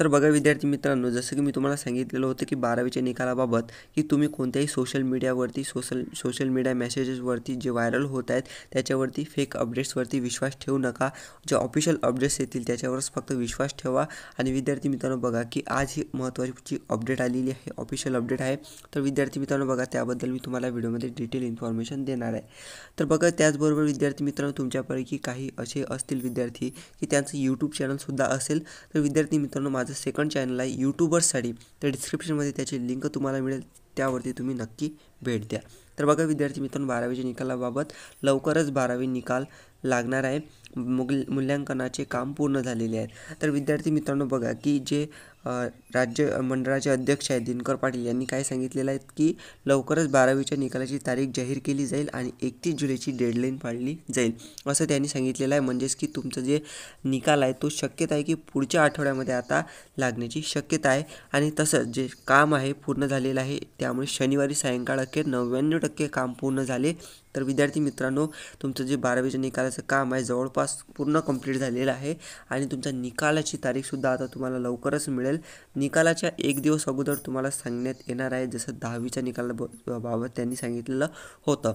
तर बघा विद्यार्थी मित्रांनो, जसं की मी तुम्हाला सांगितलेलं होतं की बारावीच्या निकालाबाबत की तुम्ही कोणत्याही सोशल मीडियावरती सोशल सोशल मीडिया मेसेजेसवरती जे व्हायरल होत आहेत, त्याच्यावरती फेक अपडेट्सवरती विश्वास ठेवू नका. जे ऑफिशियल अपडेट्स येतील, त्याच्यावरच फक्त विश्वास ठेवा. आणि विद्यार्थी मित्रांनो, बघा की आज ही महत्त्वाची अपडेट आलेली आहे ऑफिशियल अपडेट आहे. तर विद्यार्थी मित्रांनो, बघा मी तुम्हाला व्हिडिओमध्ये डिटेल इन्फॉर्मेशन देणार आहे. तर बघा विद्यार्थी मित्रांनो, तुमच्यापैकी काही असे असतील विद्यार्थी की यूट्यूब चॅनलसुद्धा असेल. तर विद्यार्थी मित्रांनो माझं सेकंड चॅनल आहे यूट्यूबर्ससाठी तर डिस्क्रिप्शनमध्ये त्याची लिंक तुम्हाला मिळेल. त्यावरती तुम्ही नक्की भेट द्या. तर बघा, विद्यार्थी मित्रांनो, बारावीच्या निकालाबाबत लवकरच बारावी निकाल लागणार आहे. मुग मूल्यांकनाचे काम पूर्ण आहे तर विद्यार्थी मित्रांनो, बघा की जे राज्य, मंडळाचे अध्यक्ष आहेत, दिनकर पाटील यांनी काय सांगितलेलं आहे की लवकरच बारावीच्या निकालाची तारीख जाहीर केली जाईल एकतीस डेडलाईन पाळली जाईल. असं त्यांनी सांगितलेलं आहे. म्हणजेच की तुमचं जे निकाल आहे तो शक्यता आहे की पुढच्या आठवड्यामध्ये आता लागण्याची शक्यता आहे. आणि जे काम आहे, पूर्ण झालेलं आहे शनिवारी, सायंकाळ अखेर नव्याण्णव टक्के काम पूर्ण झाले. तर विद्यार्थी मित्रांनो, तुमचं जे बारावीच्या निकालाचं काम आहे, जवळपास पूर्ण कंप्लीट झालेलं आहे. आणि तुमच्या तारीखसुद्धा आता तुम्हाला लवकरच मिळेल. निकालाच्या एक दिवस अगोदर तुम्हाला सांगण्यात येणार आहे, जसं दहावीच्या निकाला बाबत त्यांनी सांगितलेलं होतं.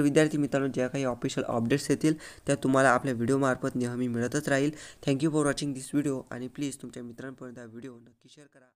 विद्यार्थी मित्रांनो, ज्या ऑफिशियल अपडेट्स येतील, त्या तुम्हाला आपल्या व्हिडिओमार्फत नेहमी मिळतच राहील. Thank you for watching this video आणि प्लीज़ तुमच्या मित्रांपर्यंत हा व्हिडिओ नक्की शेअर करा.